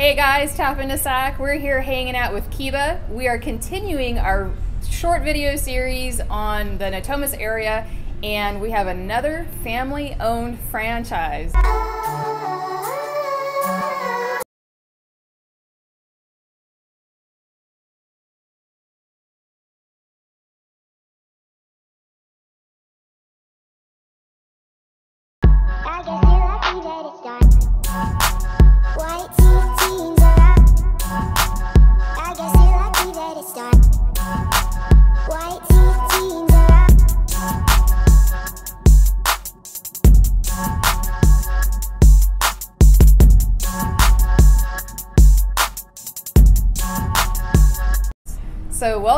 Hey guys, Tap into Sac. We're here hanging out with Keba. We are continuing our short video series on the Natomas area, and we have another family owned franchise.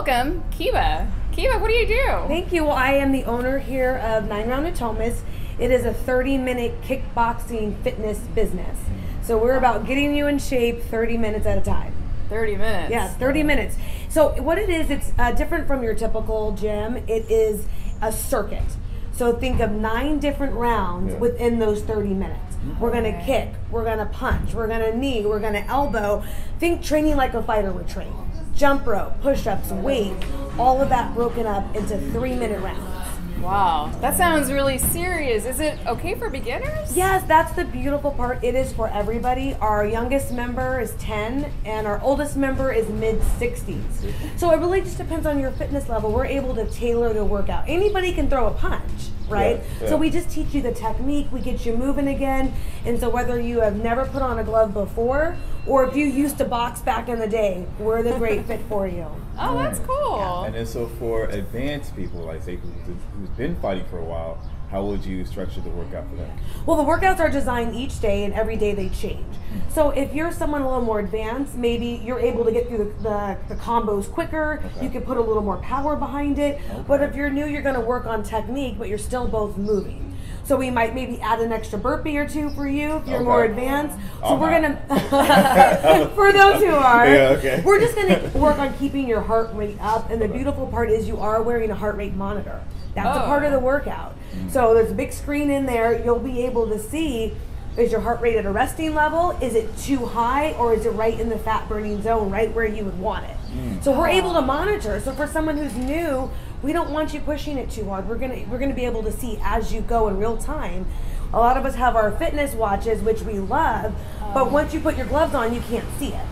Welcome, Keba. Keba, what do you do? Thank you. Well, I am the owner here of Nine Round Natomas. It is a 30 minute kickboxing fitness business. So we're about getting you in shape 30 minutes at a time. 30 minutes. Yes, 30 minutes. So what it is, it's uh, different from your typical gym. It is a circuit. So think of nine different rounds Yeah. within those 30 minutes. We're gonna Okay. kick, we're gonna punch, we're gonna knee, we're gonna elbow. Think training like a fighter would train. Jump rope, push-ups, weight, all of that broken up into three minute rounds. Wow, that sounds really serious. Is it okay for beginners? Yes, that's the beautiful part. It is for everybody. Our youngest member is 10 and our oldest member is mid 60s. So it really just depends on your fitness level. We're able to tailor the workout. Anybody can throw a punch, right? Yeah, So we just teach you the technique, we get you moving again. And so whether you have never put on a glove before or if you used to box back in the day, we're the great fit for you. Oh, that's mm. cool. And then so for advanced people, like say who's, who's been fighting for a while, how would you structure the workout for them? Well, the workouts are designed each day, and every day they change. Hmm. So if you're someone a little more advanced, maybe you're able to get through the, the, the combos quicker. Okay. You can put a little more power behind it. But if you're new, you're going to work on technique, but you're still both moving. So we might maybe add an extra burpee or two for you if you're Okay. more advanced. So I'm we're not. gonna for those who are. Yeah, okay. We're just gonna work on keeping your heart rate up, and the beautiful part is you are wearing a heart rate monitor. That's a Oh. part of the oh. workout. So there's a big screen in there. You'll be able to see is your heart rate at a resting level? Is it too high or is it right in the fat burning zone, right where you would want it? So we're mm. able to monitor. So for someone who's new, we don't want you pushing it too hard. We're gonna we're gonna be able to see as you go in real time. A lot of us have our fitness watches, which we love, but oh. once you put your gloves on, you can't see it.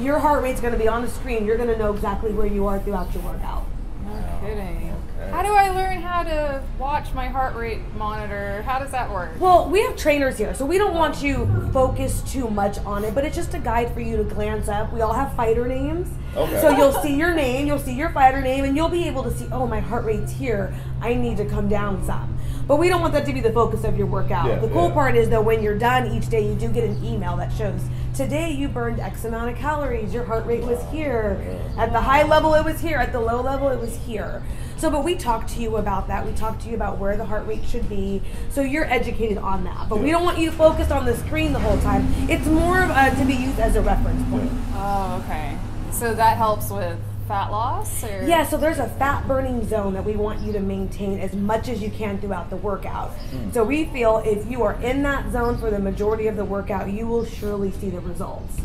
Your heart rate's gonna be on the screen. You're gonna know exactly where you are throughout your workout. No kidding. Okay. How do I learn how to watch my heart rate monitor? How does that work? Well, we have trainers here, so we don't want you focused too much on it, but it's just a guide for you to glance up. We all have fighter names. Okay. So you'll see your name, you'll see your fighter name, and you'll be able to see, oh, my heart rate's here. I need to come down some. But we don't want that to be the focus of your workout. Yeah, the cool yeah. part is, though, when you're done each day, you do get an email that shows today you burned X amount of calories, your heart rate was here. At the high level, it was here. At the low level, it was here. So, but we talk to you about that. We talk to you about where the heart rate should be. So you're educated on that. But we don't want you focused on the screen the whole time. It's more of a, to be used as a reference point. Oh, okay. So that helps with fat loss? Or? Yeah, so there's a fat burning zone that we want you to maintain as much as you can throughout the workout. Hmm. So we feel if you are in that zone for the majority of the workout, you will surely see the results.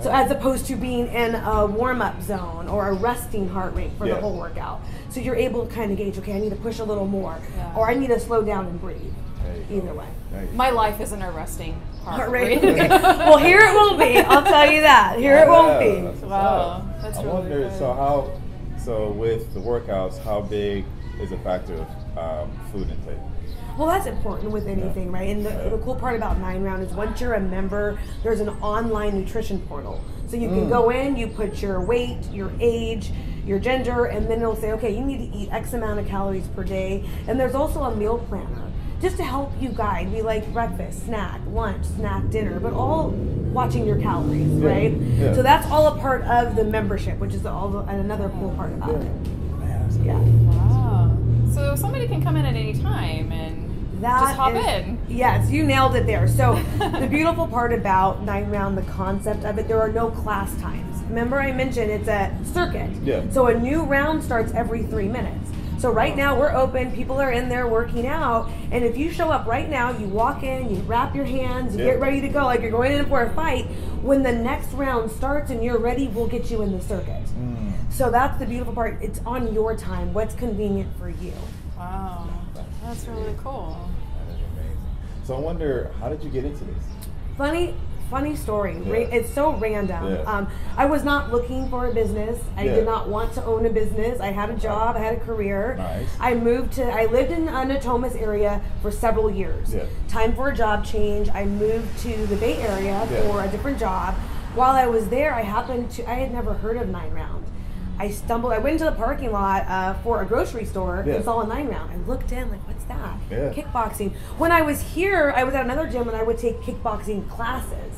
So as opposed to being in a warm up zone or a resting heart rate for Yeah. the whole workout. So you're able to kind of gauge, okay, I need to push a little more, Yeah. or I need to slow down and breathe. There you go. Either way. My life isn't a resting heart, Heart rate. rate. well, here it won't be. I'll tell you that. Here it won't Yeah, be. that's Wow, up. that's I really wonder, good. so how, so with the workouts, how big is a factor of um, food intake? Well, that's important with anything, right? And the, the cool part about Nine Round is once you're a member, there's an online nutrition portal. So you can mm. go in, you put your weight, your age, your gender, and then it'll say, okay, you need to eat X amount of calories per day. And there's also a meal planner just to help you guide. We like breakfast, snack, lunch, snack, dinner, but all watching your calories, Yeah, right? yeah. So that's all a part of the membership, which is all the, and another cool part about it. Yeah. Wow. So somebody can come in at any time and That just hop is- in. Yes, you nailed it there. So the beautiful part about nine round, the concept of it, there are no class times. Remember, I mentioned it's a circuit. Yeah. So a new round starts every three minutes. So right now we're open. People are in there working out, and if you show up right now, you walk in, you wrap your hands, you Yeah. get ready to go like you're going in for a fight. When the next round starts and you're ready, we'll get you in the circuit. Mm. So that's the beautiful part. It's on your time. What's convenient for you? Wow. That's really cool. That is amazing. So I wonder, how did you get into this? Funny, funny story. Yeah. It's so random. Yeah. Um, I was not looking for a business. I Yeah. did not want to own a business. I had a job. I had a career. Nice. I moved to. I lived in the Natomas area for several years. Yeah. Time for a job change. I moved to the Bay Area Yeah. for a different job. While I was there, I happened to. I had never heard of Nine Round. I stumbled. I went into the parking lot uh, for a grocery store Yeah. and saw a nine round. I looked in, like, what's that? Yeah. Kickboxing. When I was here, I was at another gym and I would take kickboxing classes.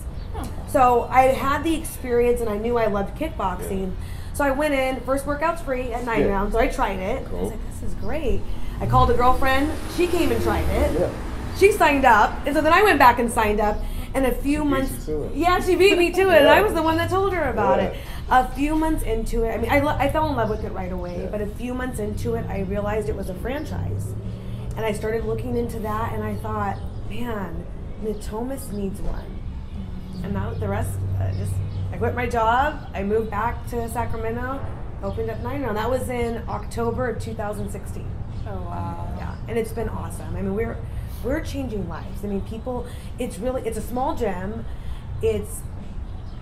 So I had the experience and I knew I loved kickboxing. So I went in. First workout's free at nine Yeah. rounds. So I tried it. I was like, this is great. I called a girlfriend. She came and tried it. Yeah. She signed up, and so then I went back and signed up. And a few She beat months, you to it. yeah, she beat me to it, and I was the one that told her about Yeah. it. A few months into it, I mean, I, lo- I fell in love with it right away. Yeah. But a few months into it, I realized it was a franchise, and I started looking into that, and I thought, man, Natomas needs one. And now the rest, uh, just I quit my job. I moved back to Sacramento, opened up Nine Round. That was in October of 2016. Oh wow. Yeah, and it's been awesome. I mean, we're we're changing lives. I mean, people. It's really it's a small gym. It's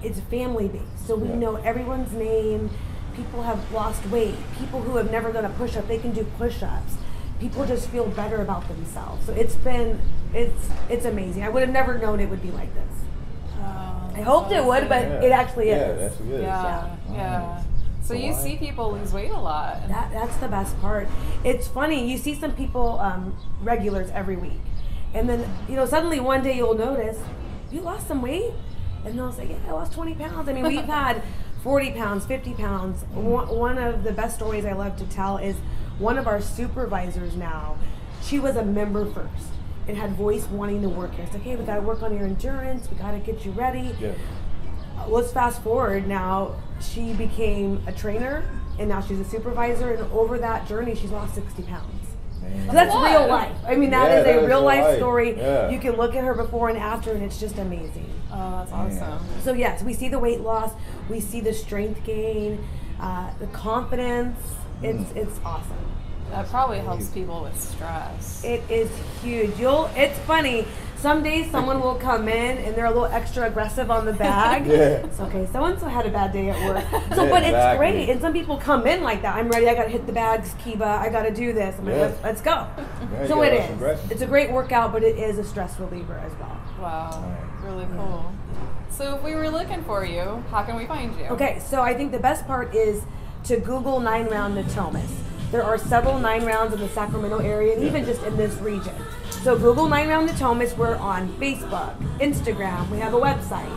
it's family based, so we Yeah. know everyone's name. People have lost weight. People who have never done a push up, they can do push ups. People just feel better about themselves. So it's been it's it's amazing. I would have never known it would be like this. Wow, I hoped it would, but Yeah. it actually yeah, is. it actually is. Yeah, Yeah. yeah. So So you see people lose weight a lot. That that's the best part. It's funny. You see some people um, regulars every week, and then you know suddenly one day you'll notice you lost some weight, and they'll say, "Yeah, I lost 20 pounds." I mean, we've had 40 pounds, 50 pounds. One, one of the best stories I love to tell is one of our supervisors now. She was a member first and had voice wanting to work here. It's like, hey, we got to work on your endurance. We got to get you ready Yeah. let's fast forward now she became a trainer and now she's a supervisor and over that journey she's lost 60 pounds so that's What? real life i mean that Yeah, is a is real real life life. story Yeah. you can look at her before and after and it's just amazing Oh, that's Yeah. awesome. so yes we see the weight loss we see the strength gain uh, the confidence it's it's awesome That probably helps people with stress. It is huge. You'll. It's funny. Some days someone will come in and they're a little extra aggressive on the bag. Yeah. It's okay. So and so had a bad day at work. So, Yeah, but it's exactly. great. And some people come in like that. I'm ready. I got to hit the bags, Keba. I got to do this. I'm like, Yeah. let's, let's go. Yeah, so gotta it have some is. aggression. It's a great workout, but it is a stress reliever as well. Wow, Right. Really cool. So if we were looking for you, how can we find you? Okay, so I think the best part is to Google nine round Natomas. There are several nine rounds in the Sacramento area and even just in this region. So Google nine round Natomas. We're on Facebook, Instagram. We have a website.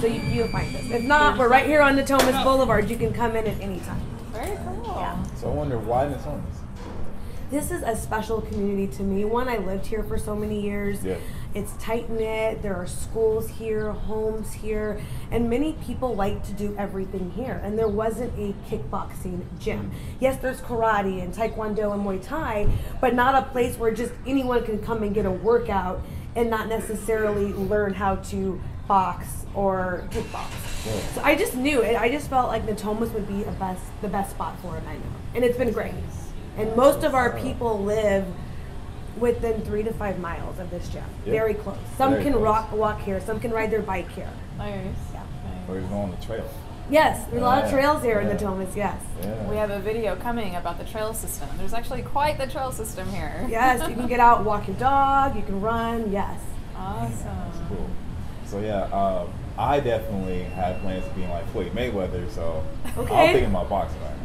So you, you'll find us. If not, we're right here on Natomas Boulevard. You can come in at any time. Very cool. Yeah. So I wonder why Natomas? This is a special community to me. One, I lived here for so many years. Yeah. It's tight knit. There are schools here, homes here, and many people like to do everything here. And there wasn't a kickboxing gym. Yes, there's karate and taekwondo and Muay Thai, but not a place where just anyone can come and get a workout and not necessarily learn how to box or kickbox. So I just knew it. I just felt like Natomas would be a best, the best spot for it. I know, and it's been great. And most of our people live within three to five miles of this gym. Yeah. Very close. Some Very can close. rock, walk here. Some can ride their bike here. Nice. Yeah. Or Nice. is on the trail? Yes, there's a lot of trails here in the Natomas. Yes. Yeah. We have a video coming about the trail system. There's actually quite the trail system here. Yes, you can get out, walk your dog. You can run. Yes. Awesome. Cool. So yeah, um, I definitely had plans of being like Floyd Mayweather. So Okay. I'm thinking about boxing right now.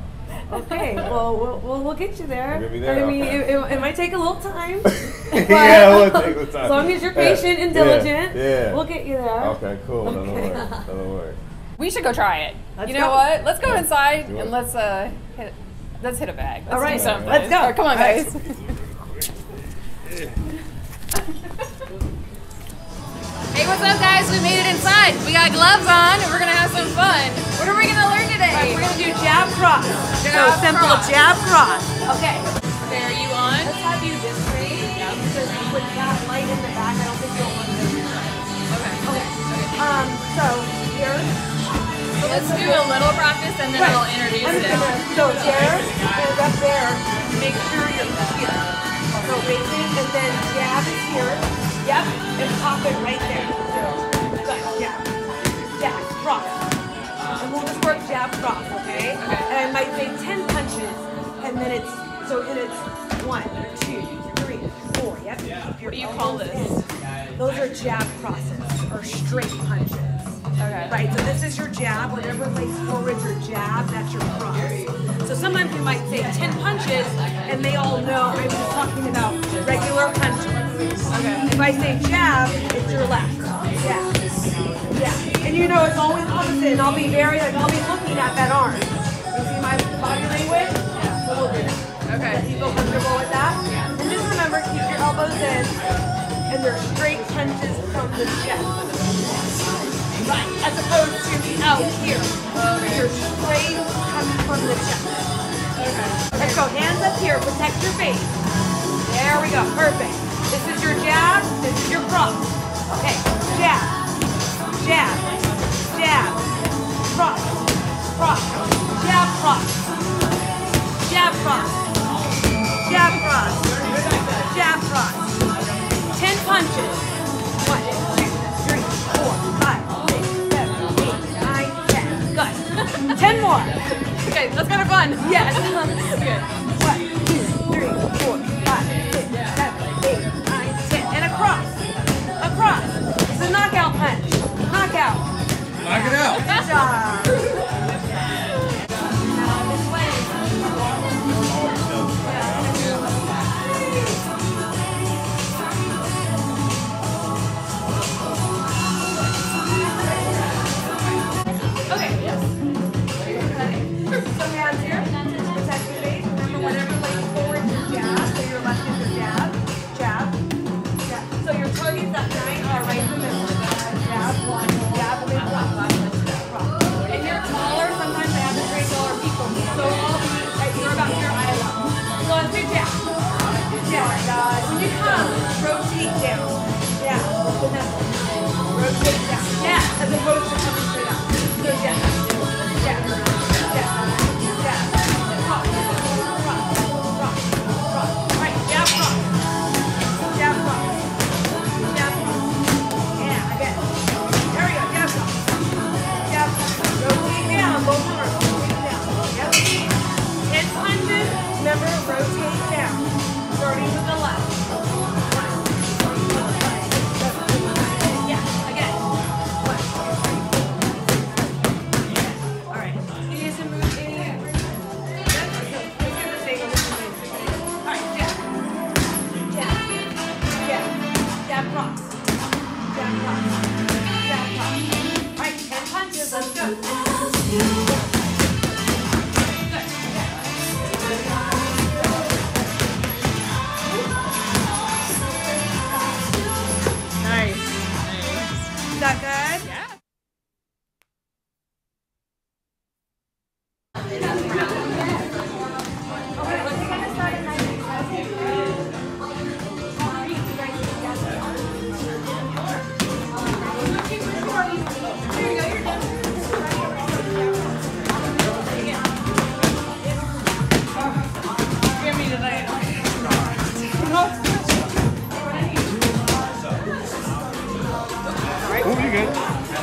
Okay. well, we'll, we'll, we'll get you there. We'll there, I mean, okay. it, it, it might take a little time. yeah, we'll take the time. As long as you're Yeah, patient and diligent, Yeah. we'll get you there. Okay, cool. That'll Okay. work. That'll work. We should go try it. Let's you know go. what? Let's go Yeah. inside Do and let's uh hit let's hit a bag. Let's All right, do something. let's go. All right, come on, guys. hey, what's up, guys? We made it inside. We got gloves on, and we're gonna have some fun. What are we gonna learn today? We're gonna do jab cross. Jab so simple cross. jab cross. Okay. Okay, are you on? Let's have you this way. Because with that light in the back, I don't think you'll want to do Okay. Okay. Um, so here. So let's do a little practice and then I'll introduce I'm it. gonna go there and up there. Make sure you're here. So facing and then jab is here. Yep. And pop it right there. Good. Jab. Jab. Cross. Jab cross, okay? Okay. And I might say 10 punches. And then it's, so then it's one, two, three, four. Yep. Your What do you call this? in. Those are jab crosses or straight punches. Okay. Right, so this is your jab. Whatever lays forward your jab, that's your cross. So sometimes you might say 10 punches, and they all know I'm just talking about regular punches. Okay. If I say jab, it's your left. Jab. Yeah. And you know it's always opposite, and I'll be very, like, I'll be looking at that arm. You see my body language? Yeah. So we'll do that. Okay. Feel comfortable with that? Yeah. And just remember, keep your elbows in, and they're straight punches from the chest. Right, as opposed to out here. You're straight coming from the chest. Okay. Let's go, hands up here, protect your face. There we go, perfect. This is your jab, this is your cross. Okay, jab, jab, jab, cross, cross, jab, cross, jab, cross, jab, cross, jab, cross. Ten punches. One, two, three, four, five, six, seven, eight, nine, ten. Good. Ten more. Okay, that's kind of fun. Yes. Good. One, two, three, four, five, six, seven, out. Oh,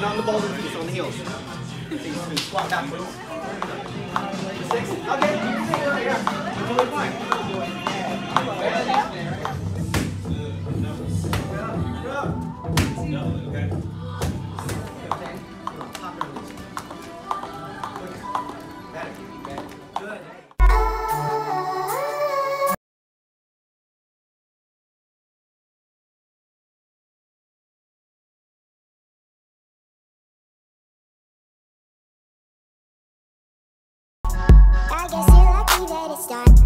not, the balls and feet, on the heels. Can squat backwards. Six. Okay. Yeah. You're doing fine. Start.